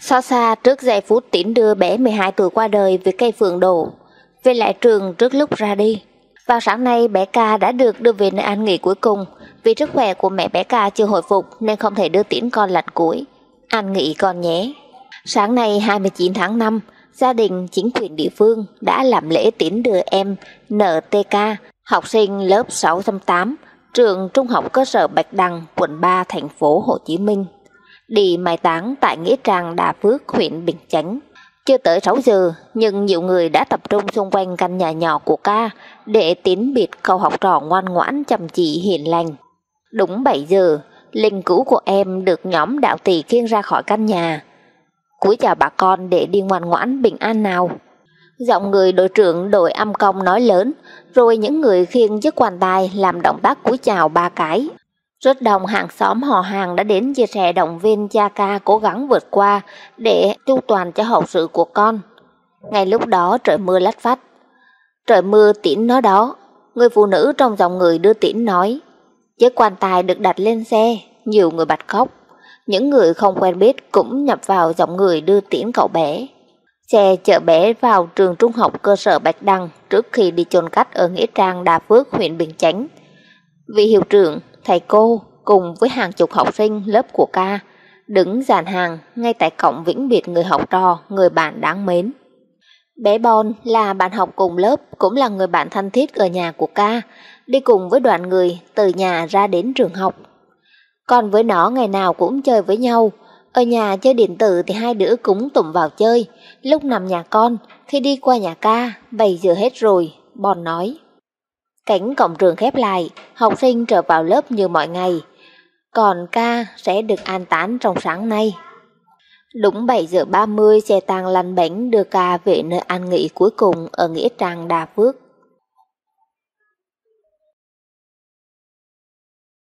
Xa xa trước giây phút tiễn đưa bé 12 tuổi qua đời vì cây phượng đổ, về lại trường trước lúc ra đi. Vào sáng nay bé ca đã được đưa về nơi an nghỉ cuối cùng vì sức khỏe của mẹ bé ca chưa hồi phục nên không thể đưa tiễn con lần cuối. An nghỉ con nhé. Sáng nay 29 tháng 5, gia đình chính quyền địa phương đã làm lễ tiễn đưa em NTK, học sinh lớp 608, trường Trung học cơ sở Bạch Đằng, quận 3, thành phố Hồ Chí Minh. Đi mai táng tại Nghĩa Trang Đà Phước, huyện Bình Chánh. Chưa tới 6 giờ, nhưng nhiều người đã tập trung xung quanh căn nhà nhỏ của ca để tín biệt cậu học trò ngoan ngoãn chăm chỉ hiền lành. Đúng 7 giờ, linh cữu của em được nhóm đạo tỷ khiêng ra khỏi căn nhà. Cúi chào bà con để đi ngoan ngoãn bình an nào. Giọng người đội trưởng đội âm công nói lớn, rồi những người khiêng chiếc quan tài làm động tác cúi chào ba cái. Rất đông hàng xóm họ hàng đã đến chia sẻ động viên cha ca cố gắng vượt qua để chu toàn cho hậu sự của con. Ngay lúc đó trời mưa lách phách. Trời mưa tỉn nó đó, người phụ nữ trong dòng người đưa tỉn nói. Chiếc quan tài được đặt lên xe, nhiều người bật khóc. Những người không quen biết cũng nhập vào dòng người đưa tiễn cậu bé. Xe chở bé vào trường trung học cơ sở Bạch Đăng trước khi đi chôn cắt ở Nghĩa Trang Đà Phước, huyện Bình Chánh. Vị hiệu trưởng, thầy cô cùng với hàng chục học sinh lớp của ca đứng dàn hàng ngay tại cổng vĩnh biệt người học trò, người bạn đáng mến. Bé Bon là bạn học cùng lớp, cũng là người bạn thân thiết ở nhà của ca, đi cùng với đoàn người từ nhà ra đến trường học. Còn với nó ngày nào cũng chơi với nhau, ở nhà chơi điện tử thì hai đứa cũng tụm vào chơi, lúc nằm nhà con, khi đi qua nhà ca, bày giờ hết rồi, Bon nói. Cánh cổng trường khép lại, học sinh trở vào lớp như mọi ngày, còn ca sẽ được an tán trong sáng nay. Đúng 7 giờ 30 xe tang lăn bánh đưa ca về nơi an nghỉ cuối cùng ở Nghĩa Trang Đà Phước.